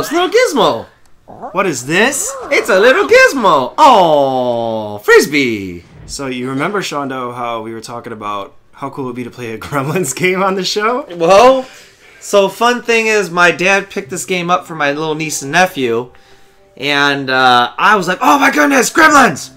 it's little Gizmo. What is this? It's a little Gizmo. Oh, frisbee. So you remember, Seando, how we were talking about how cool it would be to play a Gremlins game on the show? Well, so fun thing is, my dad picked this game up for my little niece and nephew, and uh, I was like, "Oh my goodness, Gremlins!"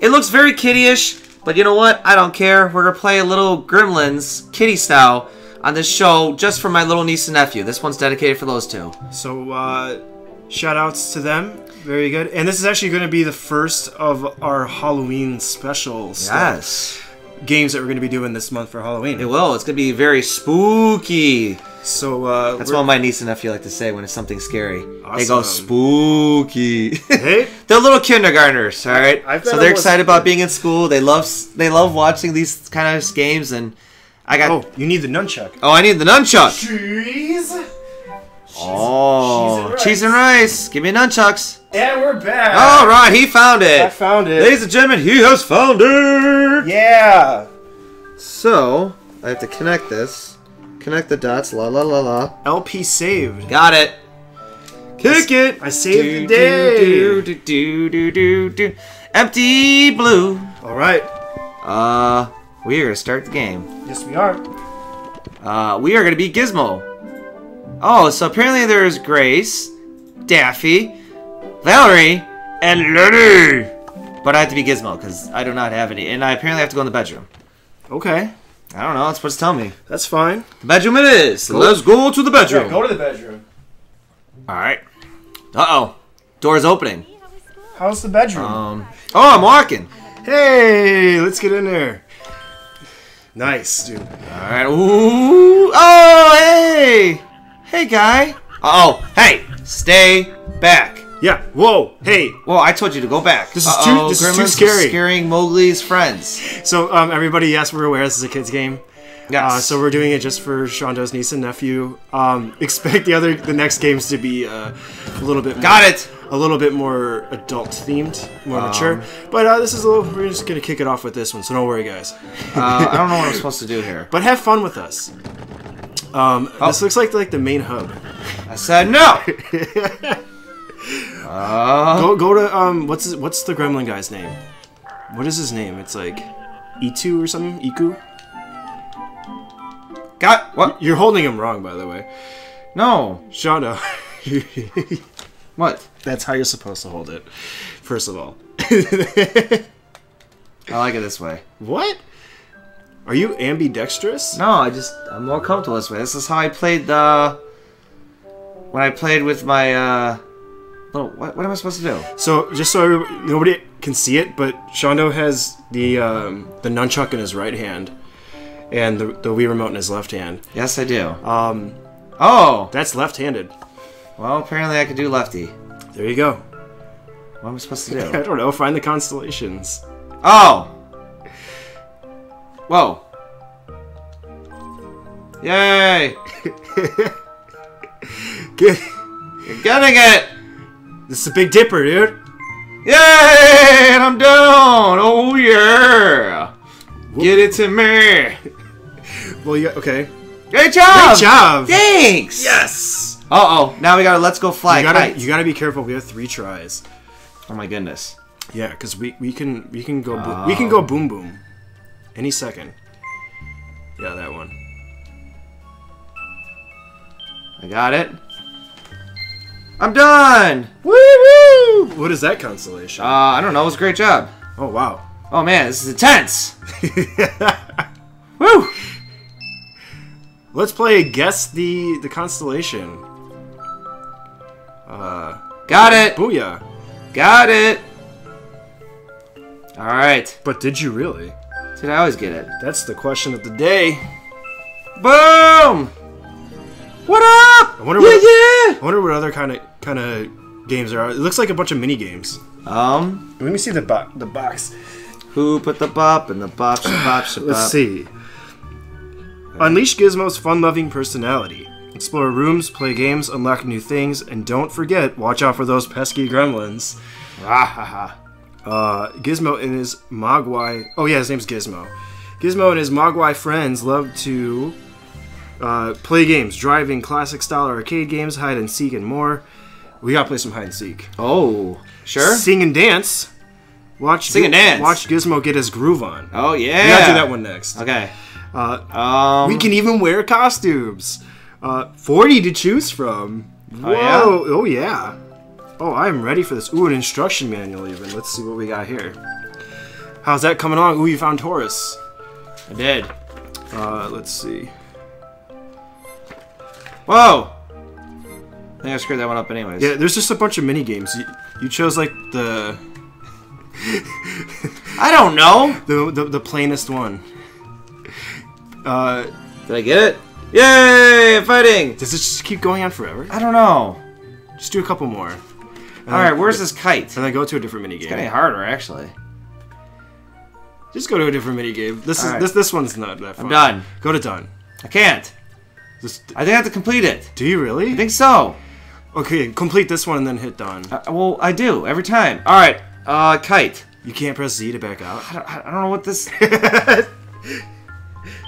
It looks very kiddie-ish, but you know what? I don't care. We're gonna play a little Gremlins kitty style on this show just for my little niece and nephew. This one's dedicated for those two. So, uh, shout outs to them. Very good. And this is actually going to be the first of our Halloween specials. Yes, Games that we're going to be doing this month for Halloween. it will. It's gonna be very spooky. So, uh, That's what my niece and nephew like to say when it's something scary. Awesome. They go spooky. Hey, They're little kindergartners, all right. I've so they're excited about being in school. They love they love watching these kind of games, and I got. Oh, you need the nunchuck. Oh, I need the nunchuck. Cheese. Oh, cheese cheese and and, rice. rice. Give me nunchucks. And we're back. All right, he found it. I found it. Ladies and gentlemen, he has found it. Yeah. So I have to connect this. Connect the dots. La la la la. LP saved. Got it. Kick it. I saved Do, the day. Do, do, do, do, do, do. Empty blue. All right. Uh, we are gonna start the game. Yes, we are. Uh, we are gonna be Gizmo. Oh, so apparently there's Grace, Daffy, Valerie, and Lenny. But I have to be Gizmo because I do not have any, and I apparently have to go in the bedroom. Okay. I don't know. That's what it's telling me. That's fine. The bedroom it is. Let's go to the bedroom. Go to the bedroom. All right. Uh oh. Door's opening. How's the bedroom? Um. Oh, I'm walking. hey, let's get in there. Nice, dude. All right. Ooh. Oh, hey. Hey, guy. Uh oh. Hey. Stay back. Yeah. Whoa. Hey. Well, I told you to go back. This is too- this is too scary. Scaring Mowgli's friends. So, um, everybody, yes, we're aware this is a kids game. Yes. Uh, so we're doing it just for Seando's niece and nephew. Um, expect the other, the next games to be uh, a little bit. got it. A little bit more adult themed, more Um, mature. But uh, this is a little. We're just gonna kick it off with this one, so don't worry, guys. Uh, I don't know what I'm supposed to do here. But have fun with us. Um, Oh. This looks like like the main hub. I said no. uh, Go go to um what's his, what's the gremlin guy's name? What is his name? It's like Itu or something. Iku. got what? You're holding him wrong, by the way. No. Seando. What? That's how you're supposed to hold it. First of all. I like it this way. what? Are you ambidextrous? No, I just I'm more comfortable this way. This is how I played the when I played with my uh little what, what am I supposed to do? So just so nobody can see it, but Seando has the um, the nunchuck in his right hand, and the the Wii remote in his left hand. Yes, I do. Um, Oh, that's left-handed. Well, apparently I can do lefty. There you go. What am I supposed to do? I do? don't know. Find the constellations. Oh. Whoa. Yay! Get, You're getting it! this is a Big Dipper, dude. Yay! And I'm down! Oh yeah! Get it to me! Well, yeah. Okay. Great job! Great job. Thanks! Yes. Uh oh, now we gotta let's go fly You gotta kite. you gotta be careful. We have three tries. Oh my goodness. Yeah, because we we can we can go bo- we can go boom boom, any second. Yeah, that one. I got it. I'm done! Woo woo! What is that constellation? Uh, I don't know, it was a great job. oh wow. Oh man, this is intense! Woo! Let's play guess the the constellation. Uh, Got it! booyah! Got it! Alright. But did you really? Did I always get it? That's the question of the day. Boom! What up? I wonder yeah, what yeah! I wonder what other kind of kind of games there are. It looks like a bunch of mini games. Um, Let me see the bo- the box. who put the bop in the bop shabop shabop? Let's see. Unleash Gizmo's fun-loving personality. Explore rooms, play games, unlock new things, and don't forget, watch out for those pesky gremlins. Ah, ha, ha. Uh, Gizmo and his Mogwai. Oh yeah, his name's Gizmo. Gizmo and his Mogwai friends love to uh, play games, driving, classic style arcade games, hide and seek, and more. We gotta play some hide and seek. Oh, sure. Sing and dance. Watch Sing and dance. Watch Gizmo get his groove on. Oh yeah. We gotta do that one next. Okay. Uh, Um. we can even wear costumes. Uh, 40 to choose from. Whoa. yeah? Oh, yeah. Oh, I'm ready for this. Ooh, an instruction manual even. Let's see what we got here. How's that coming on? Ooh, you found Taurus. I did. Uh, let's see. Whoa. I think I screwed that one up anyways. Yeah, there's just a bunch of mini games. You, you chose like the, I don't know. the the the plainest one. Uh, Did I get it? Yay! Fighting. does this just keep going on forever? I don't know. Just do a couple more. All right, where's this kite? And then go to a different mini game. Getting harder actually. Just go to a different mini game. This is All right. this this one's not that fun. I'm done. Go to done. I can't. Just, I think I have to complete it. do you really? I think so. Okay, complete this one and then hit done. Uh, well, I do every time. All right. Uh, kite. You can't press Z to back out. I don't, I don't know what this.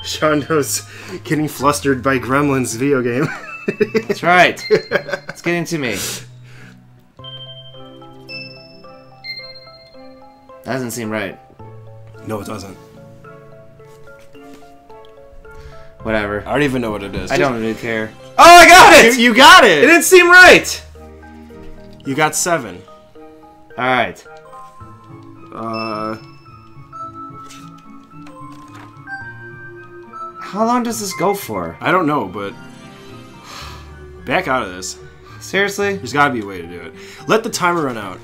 Seando's getting flustered by Gremlins video game. That's right. It's getting to me. That doesn't seem right. no, it doesn't. Whatever. I don't even know what it is. I don't really care. Oh, I got it! You, you got It it. didn't seem right. You got seven. All right. Uh, How long does this go for? I don't know, but back out of this. Seriously? There's got to be a way to do it. Let the timer run out.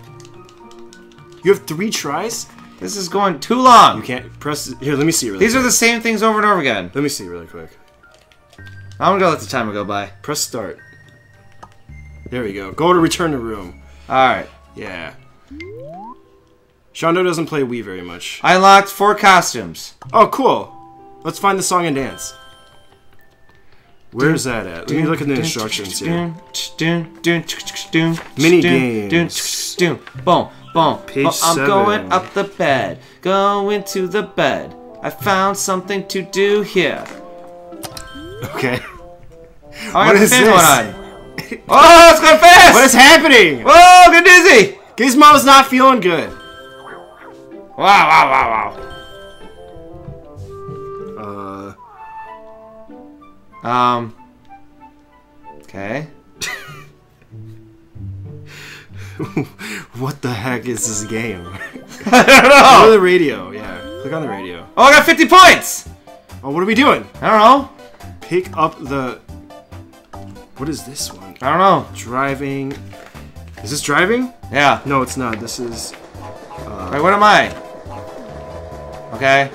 You have three tries. This is going too long. You can't press. Here, let me see really. These are the same things over and over again. Let me see really quick. I'm gonna let the timer go by. Press start. There we go. Go to return to room. All right. Yeah. Seando doesn't play Wii very much. I unlocked four costumes. Oh, cool. Let's find the song and dance. Where's that at? Let me look at the instructions here. Mini games. Boom, boom. Page I'm going up the bed. Going to the bed. I found something to do here. Okay. Oh, What is this? Oh, it's going fast! What is happening? Whoa, get dizzy! Gizmo's not feeling good. Wow, wow, wow, Uh, Um. Okay. what the heck is this game? I don't Go know. to the radio. Yeah, click on the radio. Oh, I got 50 points! Oh, what are we doing? I don't know. Pick up the. What is this one? I don't know. Driving. Is this driving? Yeah. No, it's not. This is. Wait, what am I? Okay.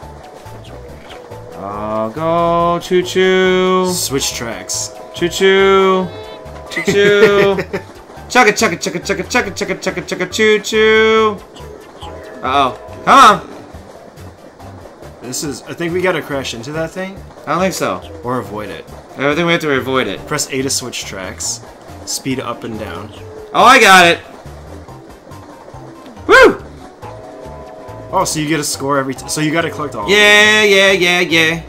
I'll go choo choo. Switch tracks. Choo choo. Choo choo. Chugga chugga chugga chugga chugga chugga chugga chugga choo choo. Uh oh. Come on. This is. I think we gotta crash into that thing I don't think so. or avoid it. I think we have to avoid it. Press A to switch tracks. Speed up and down. Oh, I got it. Oh, so you get a score every. T- so you gotta collect all. Yeah, yeah, yeah, yeah.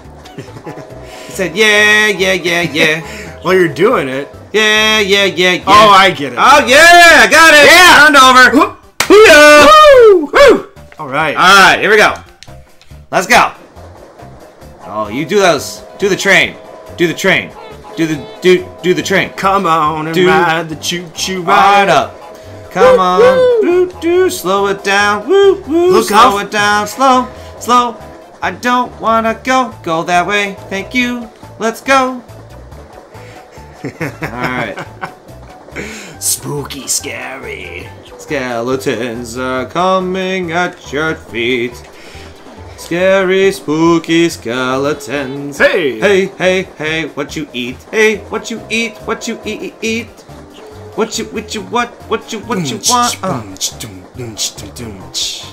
He said, yeah, yeah, yeah, yeah. While you're doing it. Yeah, yeah, yeah, yeah. Oh, I get it. Oh yeah, I got it. Yeah, round over. Woo! Woo! All right. All right, here we go. Let's go. Oh, you do those. Do the train. Do the train. Do the do do the train. Come on and Dude. ride the choo choo Right ride. up. Come on. Woo, do slow it down. Woo woo. Look slow it down. Slow, slow. I don't wanna go. Go that way. Thank you. Let's go. All right. Spooky, scary. Skeletons are coming at your feet. Scary, spooky skeletons. Hey. Hey, hey, hey, what you eat? Hey, what you eat? What you eat? eat, eat? What you, what you, what, what you, what you want? Uh.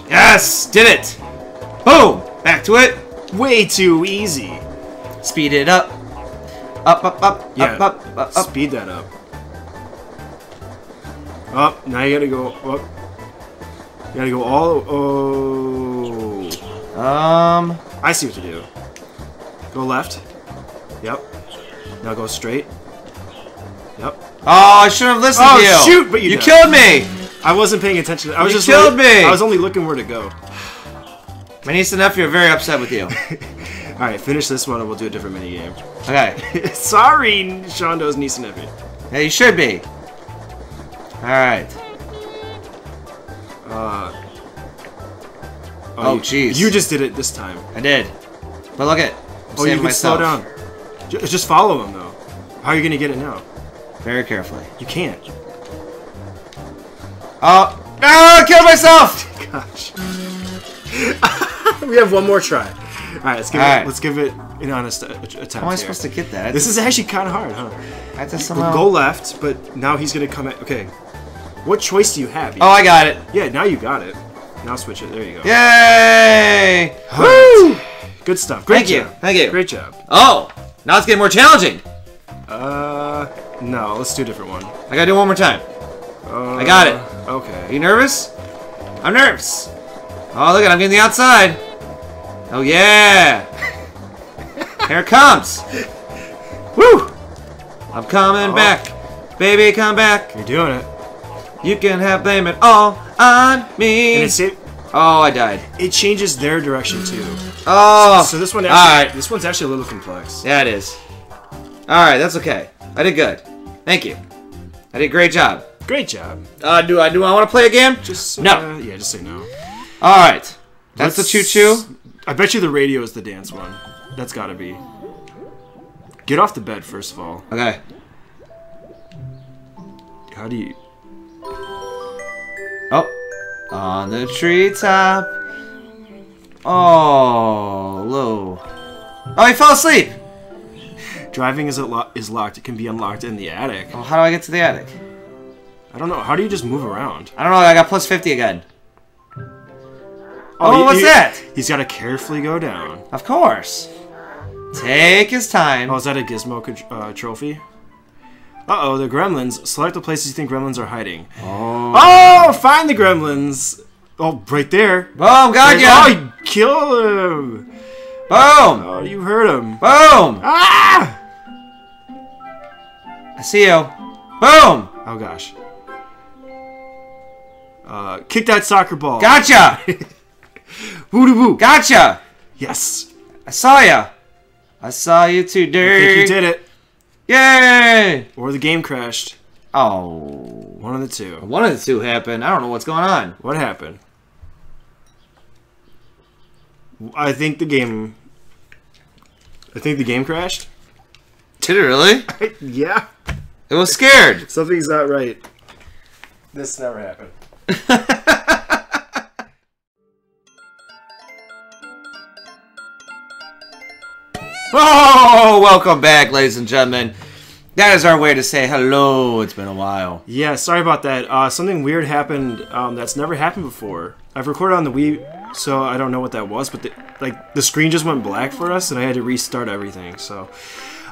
Yes, did it. Boom. Back to it. Way too easy. Speed it up. Up, up, up, Yeah. up, up, up, up. Speed that up. Up. Now you gotta go up. You gotta go all. Oh. Um, I see what to do. Go left. Yep. Now go straight. Yep. Oh, I should have listened Oh, to you. shoot, but you you killed me. I wasn't paying attention. I was You just killed me! I was only looking where to go. My niece and nephew are very upset with you. All right, finish this one, and we'll do a different mini game. Okay. Sorry, Seando's niece and nephew. Yeah, you should be. All right. Uh, Oh, you- jeez. You just did it this time. I did. But look at. I'm Oh, you can myself. slow down. Ju- Just follow him, though. How are you gonna get it now? Very carefully. You can't. Oh no! I killed myself. Gosh. we have one more try. All right, let's give All it. right. Let's give it an honest uh, attempt. How am I supposed to get that? This is actually kind of hard, huh? I have to somehow. Go left, but now he's gonna come at. Okay. What choice do you have? Oh, I got it. Yeah, now you got it. Now switch it. There you go. Yay! Woo! Good stuff. Great Thank you. job. Thank you. Great job. Oh, now it's getting more challenging. Uh, no, let's do a different one. I gotta do it one more time. Uh, I got it. Okay. Are you nervous? I'm nervous. Oh, look at I'm getting the outside. Oh yeah. Here it comes. Woo! I'm coming Oh. back. Baby, come back. You're doing it. You can have blame it all on me. And it's it. oh, I died. It changes their direction too. Oh. So this one, All actually, right. this one's actually a little complex. Yeah, it is. All right, that's okay. I did good. Thank you. I did a great job. Great job. Uh, do I do I want to play a game? Just uh, No. Yeah, just say no. All right. That's the Let's- choo choo. I bet you the radio is the dance one. That's gotta be. Get off the bed first of all. Okay. How do you? Oh, on the treetop. Oh, low. Oh, he fell asleep. Driving is lo- is locked. It can be unlocked in the attic. Oh, how do I get to the attic? I don't know. How do you just move around? I don't know. I got plus fifty again. Oh, he- what's he- that? He's got to carefully go down. Of course. Take his time. Oh, is that a gizmo uh, trophy? Uh oh, the gremlins. Select the places you think gremlins are hiding. Oh, Oh, find the gremlins. Oh, right there. boom! Got Oh, you kill him. Boom! Oh, you hurt him. Boom! Ah! I see you. Boom! Oh gosh. Uh, kick that soccer ball. Gotcha! Woo doo woo. Gotcha! Yes. I saw ya. I saw you too, I think dirty. you did it. Yay! Or the game crashed. Oh, One of the two. one of the two happened. I don't know what's going on. What happened? I think the game. I think the game crashed. Did it really? yeah. It was scared. Something's not right. This never happened. Oh, welcome back, ladies and gentlemen. That is our way to say hello. It's been a while. Yeah, sorry about that. Uh, something weird happened um, that's never happened before. I've recorded on the Wii, so I don't know what that was, but the, like the screen just went black for us, and I had to restart everything. So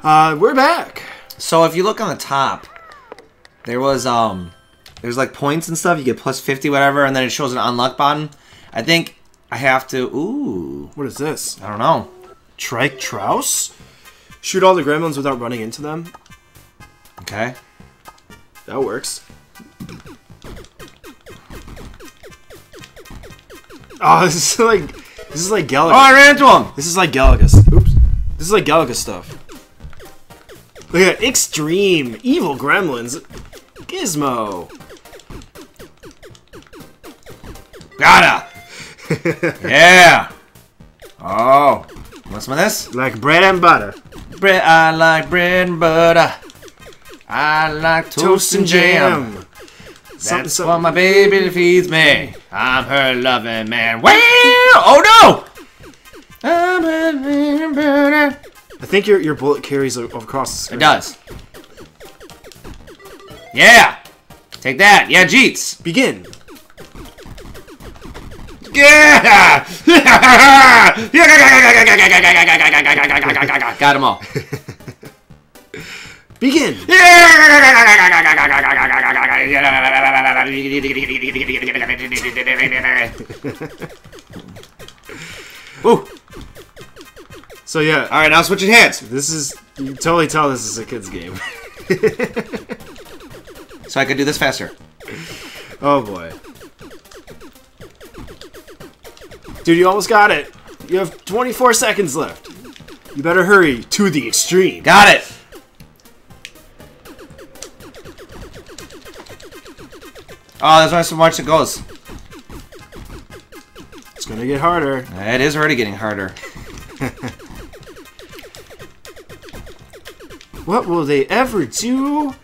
uh, we're back. So if you look on the top, there was um, there's like points and stuff. You get plus fifty, whatever, and then it shows an unlock button. I think I have to. Ooh, What is this? I don't know. Trike Trouse? Shoot all the gremlins without running into them. Okay. That works. Oh, this is like this is like Galaga. Oh, I ran into him. This is like Galaga. Oops. This is like Galaga stuff. Look at that. Extreme evil gremlins. Gizmo. Gotta. yeah. Oh, what's some of this? Like bread and butter. Bread. I like bread and butter. I like toast and jam. Something, That's something. what my baby feeds me. I'm her loving man. Wow! Oh no! I'm her loving man. I think your your bullet carries across the It does. Yeah! Take that. Yeah, Jeets. Begin. Yeah! Got them all. Begin. Ooh. So yeah, All right, now switching hands. this is you can totally tell this is a kid's game. so I could do this faster. Oh boy. Dude, you almost got it. You have 24 seconds left. You better hurry to the extreme. Got it. Oh, there's only so much it goes. It's gonna get harder. It is already getting harder. What will they ever do?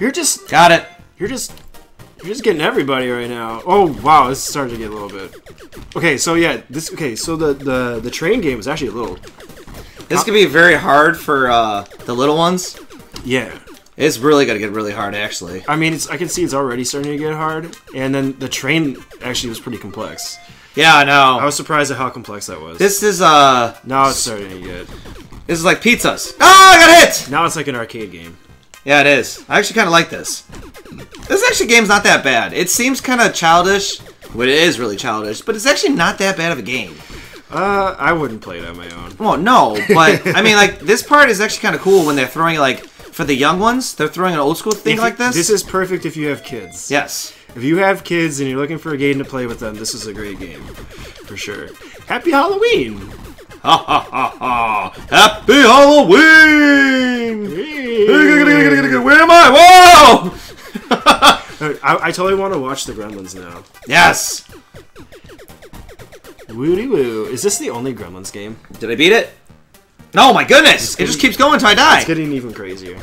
You're just Got it. You're just you're just getting everybody right now. Oh wow, this is starting to get a little bit. Okay, so yeah, this okay, so the the the train game is actually a little This could be very hard for uh, the little ones. yeah. It's really gonna get really hard, actually. I mean, it's I can see it's already starting to get hard, and then the train actually was pretty complex. Yeah, I know. I was surprised at how complex that was. This is uh, now it's starting to get. This is like pizzas. Oh, I got hit. Now it's like an arcade game. Yeah, it is. I actually kind of like this. This actually game's not that bad. It seems kind of childish. Well, it is really childish, but it's actually not that bad of a game. Uh, I wouldn't play it on my own. Well, no, but I mean, like this part is actually kind of cool when they're throwing like for the young ones, they're throwing an old school thing If like this. This is perfect if you have kids. yes. If you have kids and you're looking for a game to play with them, this is a great game, for sure. Happy Halloween! Ha ha ha ha! Happy Halloween! Where am I? Whoa! I, I totally want to watch the Gremlins now. yes. Woody woo. Is this the only Gremlins game? Did I beat it? No, my goodness! It just keeps going until I die. It's getting even crazier.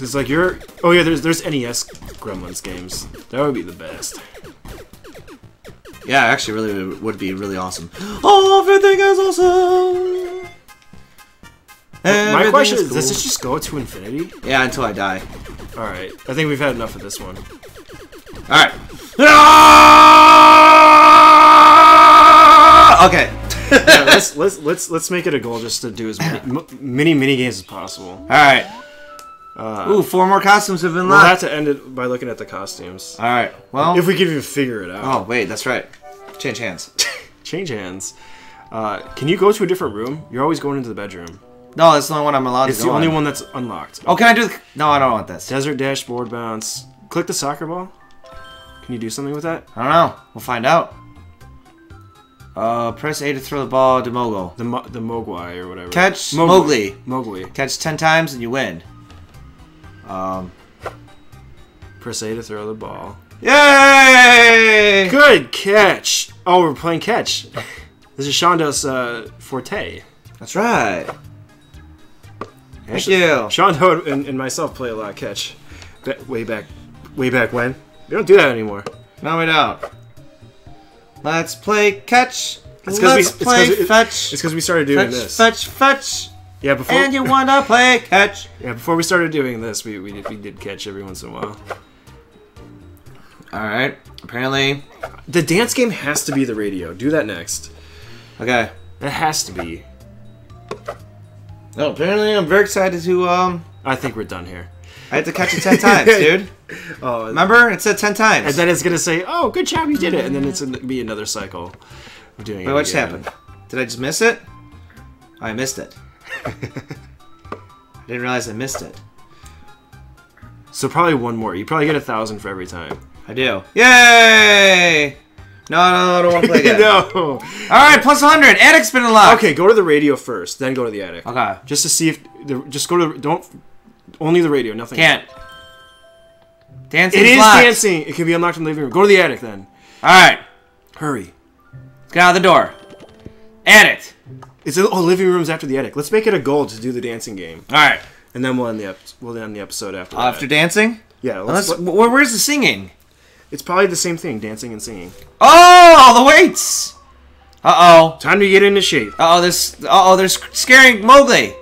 It's like you're. Oh yeah, there's there's NES Gremlins games. That would be the best. Yeah, actually, really would be really awesome. Oh, everything is awesome. My question is, cool. does this just go to infinity? Yeah, until I die. All right, I think we've had enough of this one. All right. Ah! Okay. Yeah, let's let's let's let's make it a goal just to do as many m- mini mini games as possible. All right. Ooh, four more costumes have been We'll have to end it by looking at the costumes. All right. Well. If we can even figure it out. oh wait, that's right. Change hands. Change hands. Uh, can you go to a different room? You're always going into the bedroom. No, that's the only one I'm allowed It's to the only on. one that's unlocked. Oh, can I do? The... No, I don't want this. Desert dashboard bounce. Click the soccer ball. Can you do something with that? I don't know. We'll find out. Uh, press A to throw the ball to Mogul. The Mo- the Mogwai or whatever. Catch Mowgli. Mowgli. Catch ten times and you win. Um. Press A to throw the ball. Yay! Good catch. Oh, we're playing catch. This is Seando's uh, forte. That's right. Thank you. Seando and, and myself play a lot of catch. Ba- way back, way back when. We don't do that anymore. No, we don't. Let's play catch. It's we- Let's it's 'cause play it- fetch. It's because we started doing Fetch, this. fetch, fetch. Yeah, before And you wanna play catch. yeah before we started doing this, we, we did we did catch every once in a while. Alright. Apparently. The dance game has to be the radio. Do that next. Okay. It has to be. No, apparently I'm very excited to, um. I think we're done here. I had to catch it ten times, dude. Oh, Remember? It said ten times. and then it's gonna say, "Oh, good job, you did it," and then it's gonna be another cycle of doing it. What just happened? Did I just miss it? I missed it. I didn't realize I missed it. So probably one more. You probably get a thousand for every time. I do. Yay! No, no, I don't want to play again. no. All right, plus 100. Attic's been unlocked. Okay, go to the radio first, then go to the attic. Okay. Just to see if the, just go to don't only the radio, nothing. Can't. Dancing It is locked. dancing. It can be unlocked in the living room. Go to the attic then. All right. Hurry. Let's get out of the door. Attic. It's oh, living rooms after the attic. Let's make it a goal to do the dancing game, All right. and then we'll end the ep- we'll end the episode after. that. After dancing? yeah, let's, Unless, where, where's the singing? it's probably the same thing, dancing and singing. Oh, all the weights. Uh oh. Time to get into shape. Uh oh, there's. Uh oh, there's scaring Mowgli.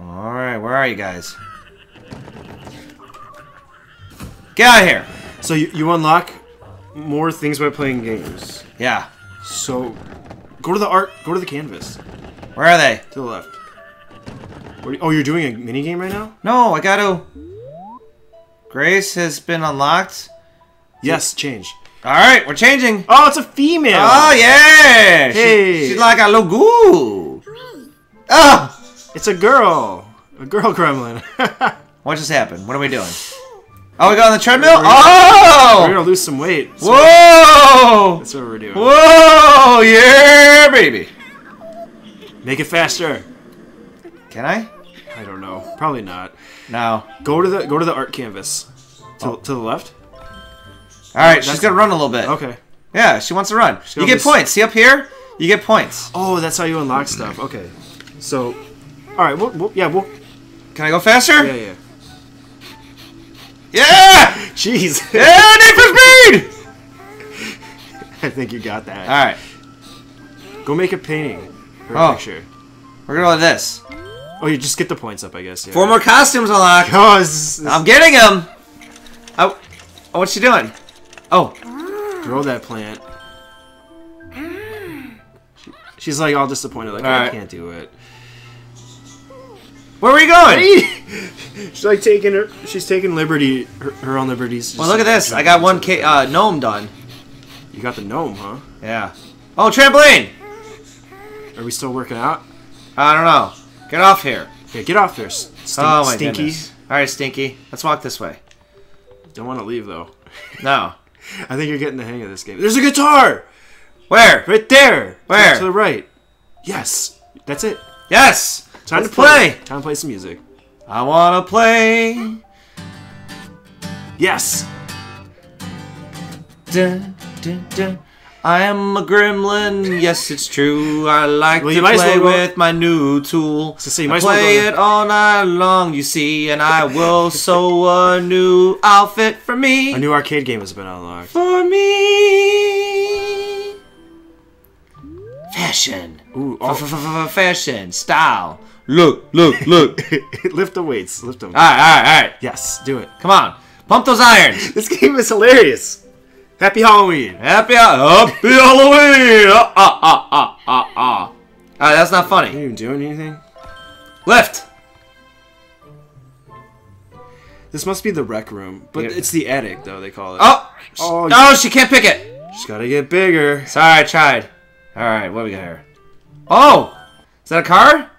All right, where are you guys? Get out of here. So you, you unlock more things by playing games. Yeah. So go to the art. Go to the canvas Where are they? to the left. What you- oh, you're doing a mini game right now? No, I gotta. Grace has been unlocked. Yes, change. All right, we're changing. Oh, it's a female. Oh yeah! She- Hey. she's like a logo. Ah! It's a girl. A girl gremlin. What just happened? What are we doing? Oh, we got on the treadmill? Oh we're Oh! gonna lose some weight. Oh! so Whoa! That's what we're doing. Whoa! Yeah, baby. Make it faster. Can I? I don't know. Probably not. No. Go to the go to the art canvas. To, oh. to the left. All right, she's gonna run a little bit. Okay. Yeah, she wants to run. You get points. See up here? You get points. Oh, that's how you unlock stuff. Okay. So, all right. We'll, we'll, yeah. We'll, Can I go faster? yeah. Yeah. Yeah! Jeez. Yeah, Need for Speed! I think you got that. All right, Go make a painting or a Oh. picture. we're gonna go with this. Oh, you just get the points up, I guess. Yeah. Four more costumes unlocked. Oh, this, this, I'm getting them. Oh, oh, what's she doing? Oh, grow that plant. She's like all disappointed, like All I right. can't do it. Where are we going? she's like taking her. She's taking liberty, her, her own liberties. Well, look at this. I got one K uh, gnome done. You got the gnome, huh? Yeah. Oh, trampoline. Are we still working out? I don't know. Get off here. Yeah, get off there, stink, oh my stinky. goodness. All right, Stinky. Let's walk this way. Don't want to leave though. No. I think you're getting the hang of this game. There's a guitar Where? right there. Where? To the right. Yes, that's it. Yes. Time Let's to play. play. Time to play some music. I wanna play. Yes. Dun, dun, dun. I am a gremlin. Yes, it's true. I like Well, to play well with my new tool. So say you might well play go- it all night long, you see, and I will sew a new outfit for me. A new arcade game has been unlocked. for me. Fashion. Ooh, oh. F-f-f-f- Fashion. Style. Look, look, look. lift the weights. Lift them. All right, all right, all right. Yes, do it. Come on. Pump those irons. This game is hilarious. Happy Halloween. Happy, happy Halloween. Ah, ah, ah, ah, ah, ah. All right, that's not Are funny. you even doing anything? Lift. This must be the rec room, but Yeah. it's the attic though. They call it. Oh. Oh, Oh, she can't pick it. Just gotta get bigger. Sorry, I tried. All right, what do we got here? Oh, is that a car?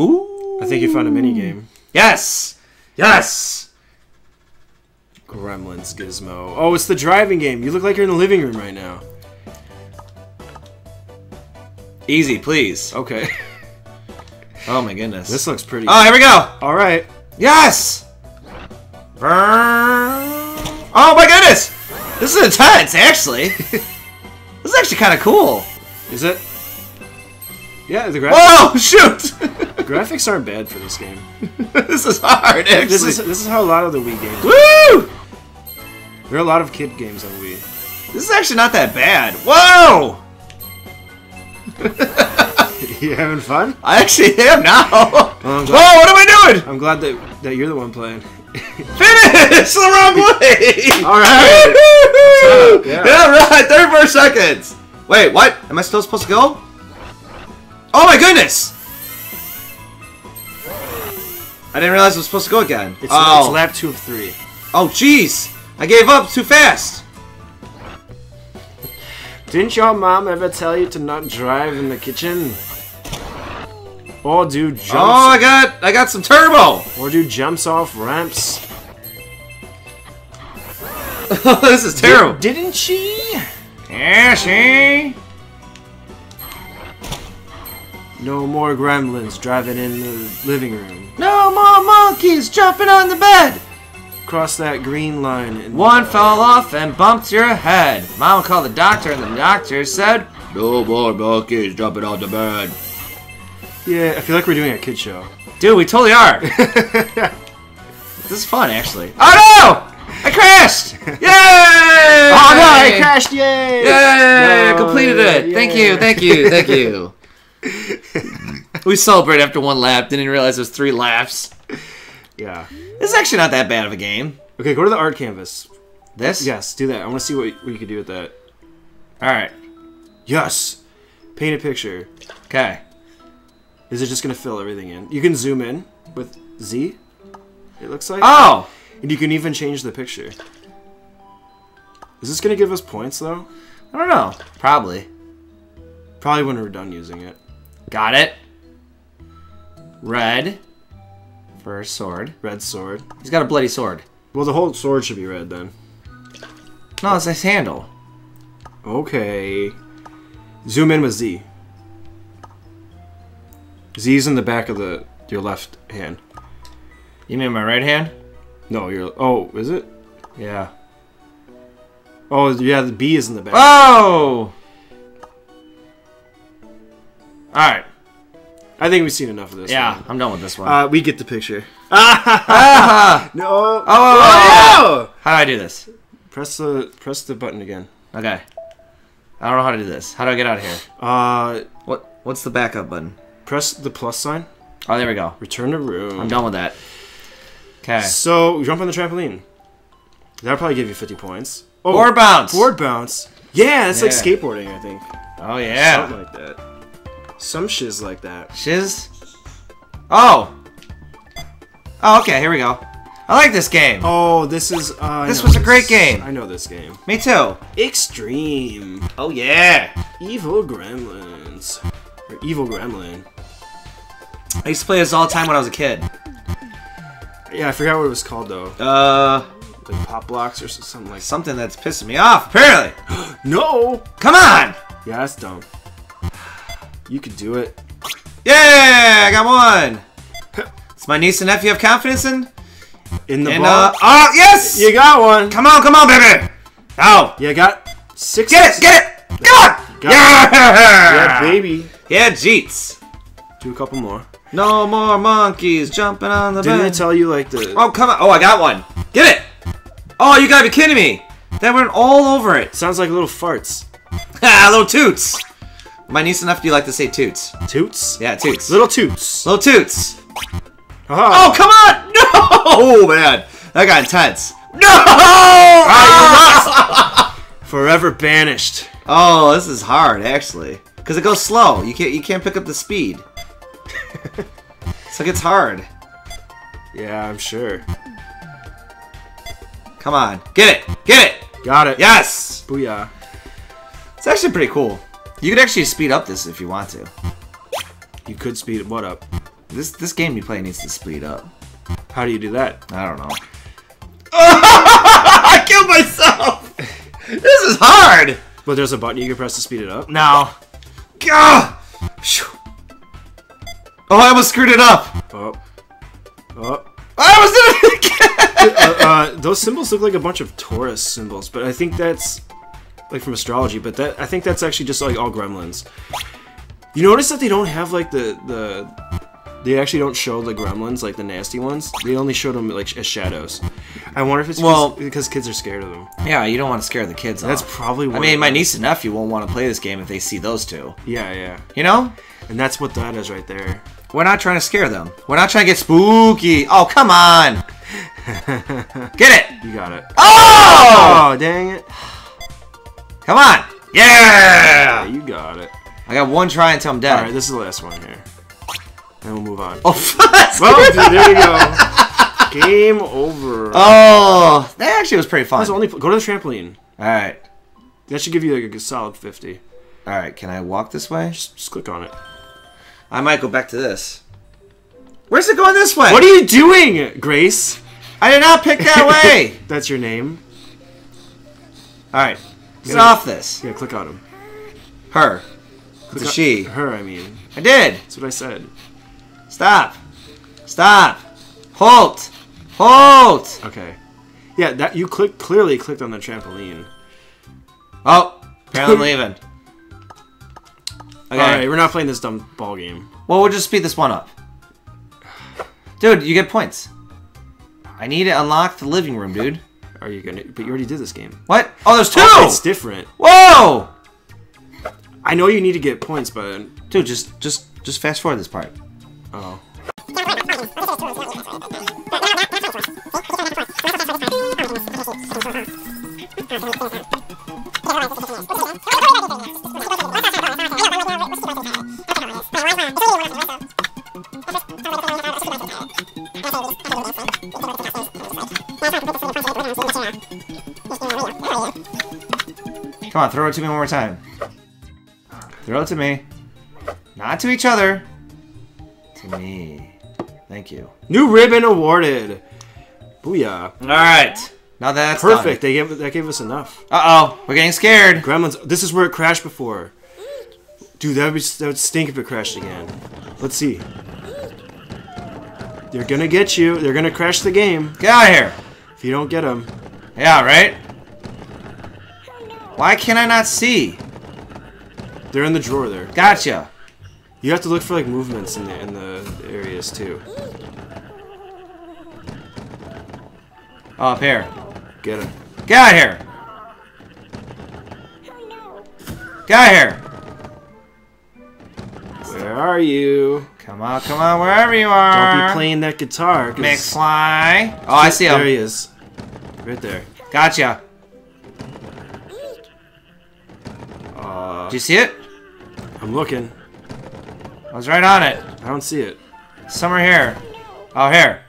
Ooh. I think you found a mini game. Yes. Yes. Gremlins Gizmo. Oh, it's the driving game. You look like you're in the living room right now. Easy, please. Okay. Oh my goodness. this looks pretty. Oh, here we go. All right. Yes. Oh my goodness. This is intense, actually. this is actually kind of cool. Is it? Yeah, the, gra- Whoa! Shoot. graphics aren't bad for this game. this is hard, actually. This is this is how a lot of the Wii games. Woo! There are a lot of kid games on Wii. This is actually not that bad. Whoa! you having fun? I actually am now. Oh, Whoa! What am I doing? I'm glad that that you're the one playing. Finish the wrong way. All right. Yeah. Yeah, right. Thirty-four seconds. Wait, what? Am I still supposed to go? Oh my goodness! I didn't realize I was supposed to go again. It's, oh, it's lap two of three. oh, jeez! I gave up too fast. Didn't your mom ever tell you to not drive in the kitchen? Or do jumps Oh, I got, I got some turbo. or do jumps off ramps? this is terrible. Didn't she? Yeah, see? No more gremlins driving in the living room. No more monkeys jumping on the bed. Cross that green line and One fell off and bumped your head. Mom called the doctor, and the doctor said, No more monkeys jumping on the bed. Yeah, I feel like we're doing a kid show. Dude, we totally are. this is fun, actually. Oh no! I crashed! Yay! Oh no, I crashed! Yay! Yay! No, Completed it. Thank you, thank you, thank you. we celebrated after one lap. Didn't realize it was three laps. Yeah. This is actually not that bad of a game. Okay, go to the art canvas. This? Yes, do that. I want to see what, what you can do with that. All right. Yes! Paint a picture. Okay. Is it just going to fill everything in? You can zoom in with Z, it looks like. Oh! And you can even change the picture. Is this going to give us points, though? I don't know. Probably. Probably when we're done using it. Got it. Red for sword. Red sword. He's got a bloody sword. Well, the whole sword should be red then. No, it's his handle. Okay. Zoom in with Z. Z's in the back of the your left hand. You mean my right hand? No, you're. Oh, is it? Yeah. Oh, yeah. The B is in the back. Oh! Alright. I think we've seen enough of this. Yeah, one. I'm done with this one. Uh, we get the picture. Ah! No. Oh, Oh! How do I do this? Press the press the button again. Okay. I don't know how to do this. How do I get out of here? Uh, What? What's the backup button? press the plus sign. Oh, there we go. Return to room. I'm done with that. Okay. So jump on the trampoline. That'll probably give you 50 points. Oh, Forward bounce. Forward bounce. Yeah, that's like skateboarding, I think. Oh yeah. Something like that. Some shiz like that. Shiz. Oh. Oh, okay. Here we go. I like this game. Oh, this is. Uh, This was a great game. I know this game. Me too. Extreme. Oh yeah. Evil Gremlins. Or Evil Gremlin. I used to play this all the time when I was a kid. Yeah, I forgot what it was called though. Uh, Like Pop Blocks or something like. something that's pissing me off. Apparently. No. Come on. Yeah, that's dumb. You could do it. Yeah, I got one. It's my niece and nephew have confidence in. In the And ball. uh, oh yes. you got one. Come on, come on, baby. Oh, You got six. get it, get it. God. Got Yeah. Yeah, baby. Yeah, Jeets. Do a couple more. No more monkeys jumping on the Didn't bed. it tell you like the? Oh, come on. Oh, I got one. Get it. Oh, you gotta be kidding me. That went all over it. Sounds like little farts. Ah, little toots. My niece and nephew like to say toots. Toots. Yeah, toots. Little toots. Little toots. Aha. Oh, come on. No, Oh, man. That got intense. No. Ah, Forever banished. Oh, this is hard, actually. Because it goes slow. You can't, you can't pick up the speed. so it gets hard. Yeah, I'm sure. Come on. Get it. Get it. Got it. Yes. Booyah. It's actually pretty cool. You could actually speed up this if you want to. You could speed what up? This this game you play needs to speed up. How do you do that? I don't know. I killed myself. This is hard. But there's a button you can press to speed it up. No. Gah! Oh, I almost screwed it up. Oh. Oh. I almost did it again. uh, uh, those symbols look like a bunch of Taurus symbols, but I think that's like from astrology. But that I think that's actually just like all gremlins. You notice that they don't have like the the they actually don't show the gremlins like the nasty ones. They only show them like as shadows. I wonder if it's Well- because, kids are scared of them. yeah, you don't want to scare the kids That's off. probably. What I mean, my niece and nephew won't want to play this game if they see those two. Yeah, yeah, You know? and that's what that is right there. We're not trying to scare them. We're not trying to get spooky. Oh, come on. Get it. You got it. Oh! Oh, dang it! Come on. Yeah, Yeah. you got it. I got one try until I'm dead. All right, this is the last one here. And we'll move on. Oh, Well, dude, there you go. Game over. Oh, that actually was pretty fun. That's only go to the trampoline. All right. That should give you like a solid fifty. All right. Can I walk this way? Just, just click on it. I might go back to this. Where's it going this way? What are you doing, Grace? I did not pick that way. That's your name. All right. Get Yeah. off this. Yeah, click on him. Her. Click It's a she. Her, I mean. I did. That's what I said. Stop. Stop. Halt. Halt. Okay. Yeah, that you click clearly clicked on the trampoline. Oh, apparently I'm leaving. Okay. All right, we're not playing this dumb ball game. Well, we'll just speed this one up. Dude, you get points. I need to unlock the living room, dude. Are you gonna? But you already did this game. What? Oh, there's two! Oh, it's different. Whoa! I know you need to get points, but Dude, just just just fast forward this part. oh, Come on, throw it to me one more time. Throw it to me. Not to each other. To me. Thank you. New ribbon awarded. Booyah. All right. Now that's Perfect. They gave that gave us enough. Uh oh, we're getting scared. Gremlins. This is where it crashed before. Dude, that would be, that would stink if it crashed again. Let's see. They're gonna get you. They're gonna crash the game Get out of here. If you don't get them. Yeah, right. Why can't I not see? They're in the drawer there. Gotcha. You have to look for like movements in the in the areas too. Oh, up here. Get him. Get out of here. Get out of here. Where are you? Come on, come on, wherever you are. Don't be playing that guitar. McFly. Oh, I see him. There he is. Right there. Gotcha. Uh, Did you see it? I'm looking. I was right on it. I don't see it. Somewhere here. Oh, here.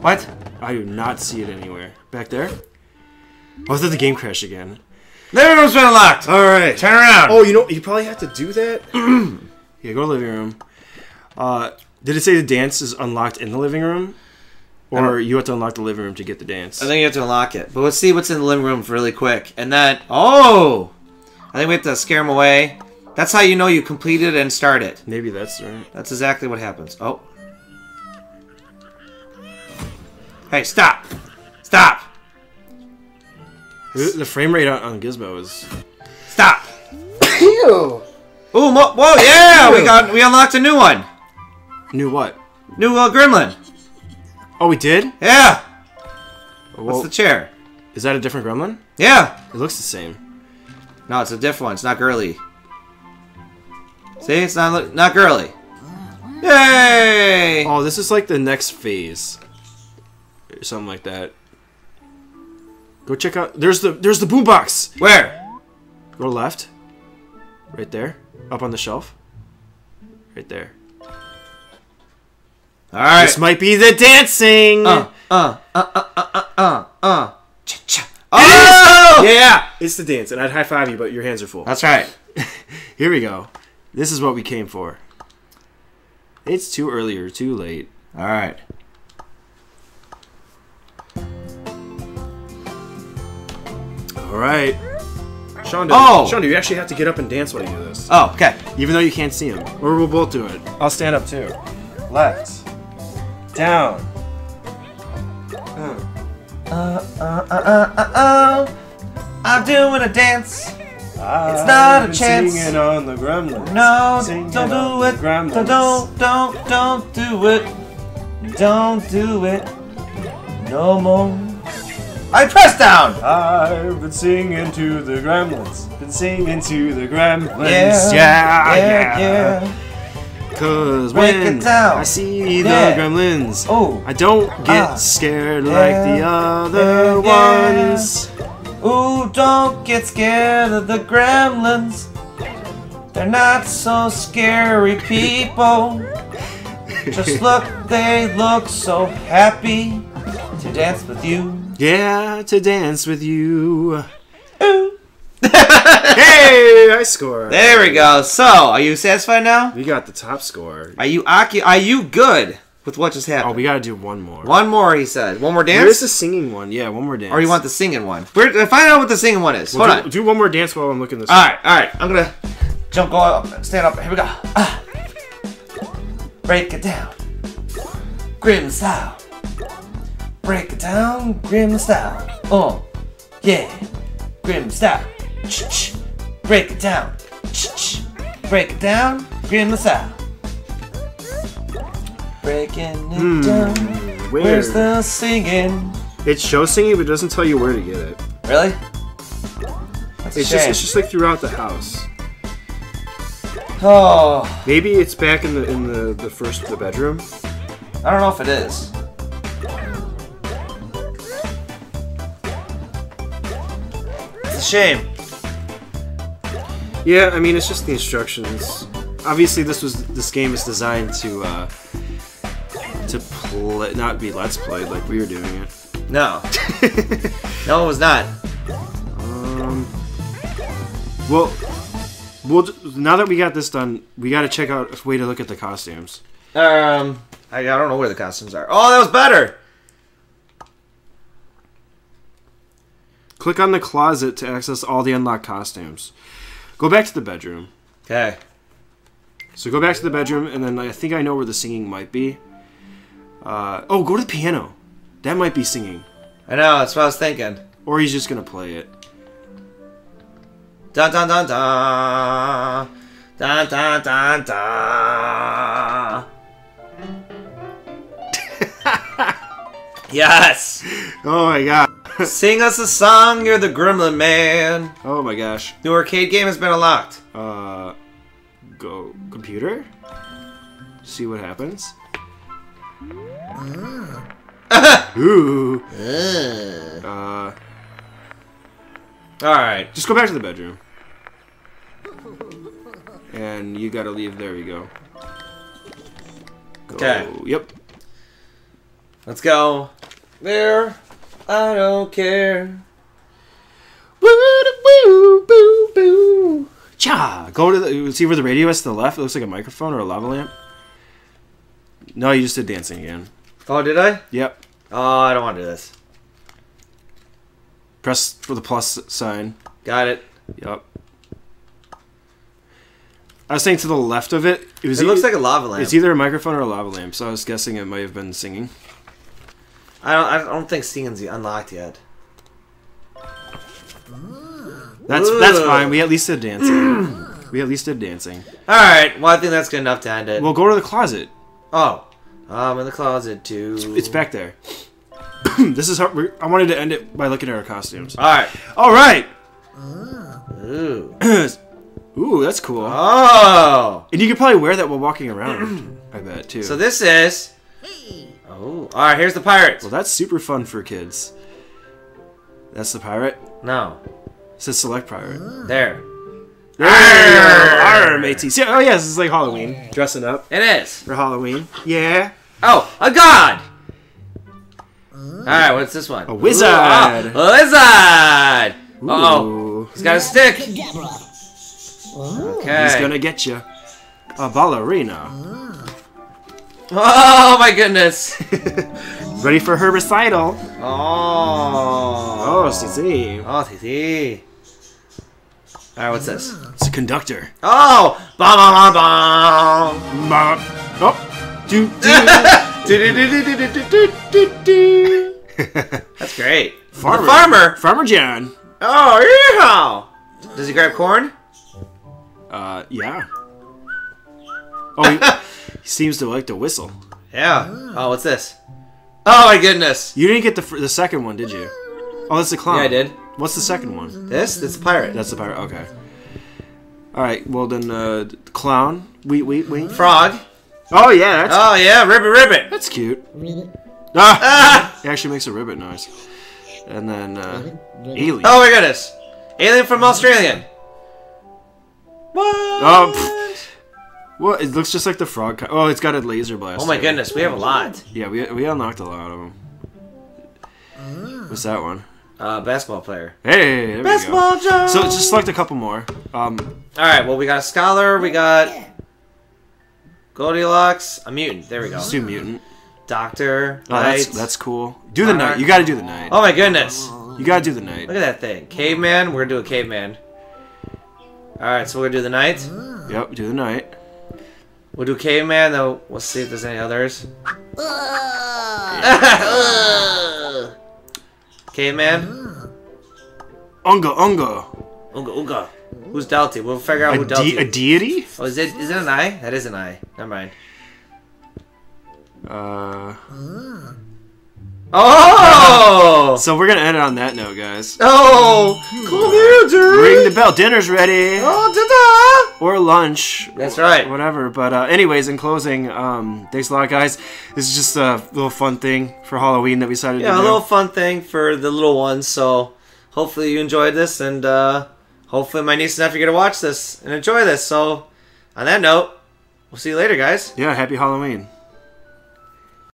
What? I do not see it anywhere. Back there? Oh, I thought the game crashed again. Living room's been unlocked. All right. Turn around. Oh, you know, you probably have to do that. yeah, go to the living room. Uh, did it say the dance is unlocked in the living room, or you have to unlock the living room to get the dance? I think you have to unlock it. But let's see what's in the living room really quick. And then, oh! I think we have to scare him away. That's how you know you completed and started. Maybe that's right. That's exactly what happens. Oh. Hey, stop! Stop! The, the frame rate on, on Gizmo is. Stop! Ew. Ooh, mo- whoa, yeah! We got, we unlocked a new one. New what? New uh, gremlin. Oh, we did. Yeah! Well, What's the chair? is that a different Gremlin? Yeah! It looks the same. No, it's a different one. It's not girly. See, it's not not girly. Yay! Oh, this is like the next phase, or something like that. Go check out. There's the there's the boombox. Where? Go left. Right there, up on the shelf. Right there. All right. This might be the dancing. uh, uh, uh, uh, uh, uh, uh. Cha-cha. Oh! Yeah! It's the dance, and I'd high five you, but your hands are full. That's right. Here we go. This is what we came for. It's too early or too late. All right. All right. Seando, Oh! Seando, you actually have to get up and dance while you do this. Oh, okay. Even though you can't see him. Or we'll both do it. I'll stand up too. Left. Down. Uh. Uh, uh, uh, uh, uh. I'm doing a dance. It's not a chance. Singing on the gremlins. No, Singing don't do it. gremlins. Don't, don't, don't do it. Don't do it. No more. I press down. I've been singing to the gremlins. Been singing to the gremlins. Yeah, yeah, yeah, yeah. Cause Break when. I see Yeah. the gremlins, Oh. I don't get Ah. scared Yeah. like the other ones. Ooh, don't get scared of the gremlins. They're not so scary people. Just look, they look so happy to dance with you. Yeah, to dance with you. Hey, I score. There we go. So, are you satisfied now? We got the top score. Are you acu- Are you good with what just happened? Oh, we gotta do one more. One more, he said. One more dance. There is dance, a singing one. Yeah, one more dance. or you want the singing one? We're find out what the singing one is. We'll Hold do, on. do one more dance while I'm looking this. All right, all right. I'm gonna jump, go up, stand up. Here we go. Ah. Break it down, grim style. Break it down, grim style. Oh, yeah, grim style. Ch-ch. Break it down. Ch-ch. Break it down, grim style. Breaking it hmm, down. Where? Where's the singing? It shows singing, but it doesn't tell you where to get it. Really? That's It's just it's just like throughout the house. oh, Maybe it's back in the in the the first the bedroom. I don't know if it is. A shame. Yeah, I mean it's just the instructions. Obviously, this was this game is designed to uh, to play, not be let's played like we were doing it. No. no, it was not. Um, well, We'll now that we got this done, we got to check out a way to look at the costumes. Um, I, I don't know where the costumes are. Oh, that was better. Click on the closet to access all the unlocked costumes. Go back to the bedroom. Okay. So go back to the bedroom, and then I think I know where the singing might be. Uh, oh, go to the piano. That might be singing, I know. That's what I was thinking. or he's just gonna play it. Dun dun dun dun. Dun dun dun dun. yes. Oh my god. Sing us a song. You're the Gremlin Man. Oh my gosh. New arcade game has been unlocked. Uh, go computer. See what happens. Ooh. Uh, All right. just go back to the bedroom. And you gotta leave. There we go. Go. Okay. Yep. Let's go. There. I don't care. Woo, woo, boo, boo. Cha. Go to the. See where the radio is to the left. It looks like a microphone or a lava lamp. No, you just did dancing again. Oh, did I? Yep. Oh, I don't want to do this. Press for the plus sign. Got it. Yep. I was saying to the left of it. It was. It looks like a lava lamp. It's either a microphone or a lava lamp. So I was guessing it might have been singing. I don't. I don't think singing's unlocked yet. That's that's fine. We at least did dancing. we at least did dancing. All right. Well, I think that's good enough to end it. Well, go to the closet. oh, I'm in the closet too. It's back there. this is how I wanted to end it by looking at our costumes. All right. All right. Ooh. Ooh, that's cool. Oh. And you could probably wear that while walking around. I bet too. So this is. Oh. All right. Here's the pirates. well, that's super fun for kids. That's the pirate. No. It says select pirate. Ah. There. Arr, matey. See, oh yes, it's like Halloween. Dressing up It is. for Halloween. Yeah. Oh, a god. Ah. All right. What's this one? A wizard. Ooh, ah, a wizard. Oh. He's got a stick. Okay. He's gonna get you. A ballerina. Ah. Oh my goodness. Ready for her recital. Oh. Oh, CC. Oh, CC. All right, what's this? It's a conductor. Oh, bom bom bom bom. Oh. Do, do. That's great. Farmer. The farmer. Farmer John. Oh, yeah. Does he grab corn? Uh, yeah. Oh, he, he seems to like to whistle. Yeah. Oh, what's this? Oh my goodness. You didn't get the the second one, did you? Oh, that's the clown. Yeah, I did. What's the second one? This? This pirate. That's the pirate. Okay. All right. Well then, uh, clown. Wait, wait, wait. Frog. Oh yeah, that's Oh yeah, ribbit ribbit. that's cute. Ah, it actually makes a ribbit noise. And then uh, alien. Oh my goodness. Alien from Australian. What? Oh, pff. Well, it looks just like the frog. Co- oh, it's got a laser blast. Oh my goodness, we have a lot. Yeah, we we unlocked a lot of them. What's that one? Uh, basketball player. Hey, there we go. Basketball Joe. So just select a couple more. Um, All right. Well, we got a scholar. We got Goldilocks. A mutant. There we go. let's do mutant. Doctor. Oh, that's that's cool. Do the night. You got to do the night. Oh my goodness. You got to do the night. Look at that thing. Caveman. We're gonna do a caveman. All right. So we're gonna do the night. Yep, do the night. We'll do caveman. Though we'll see if there's any others. caveman. Unga unga. Ooga ooga. Who's Delty? We'll figure out A, who de- Delty. a deity? oh, is it? Is it an eye? That is an eye. Never mind. Uh, Oh! so we're gonna end it on that note, guys. Oh! come here, dude! Ring the bell. Dinner's ready. Oh, da da. Or lunch. That's right. Whatever. But uh, anyways, in closing, um, thanks a lot, guys. This is just a little fun thing for Halloween that we decided Yeah, to do. Yeah, a little fun thing for the little ones. So hopefully you enjoyed this, and uh, hopefully my niece and nephew get to watch this and enjoy this. So on that note, we'll see you later, guys. Yeah, happy Halloween.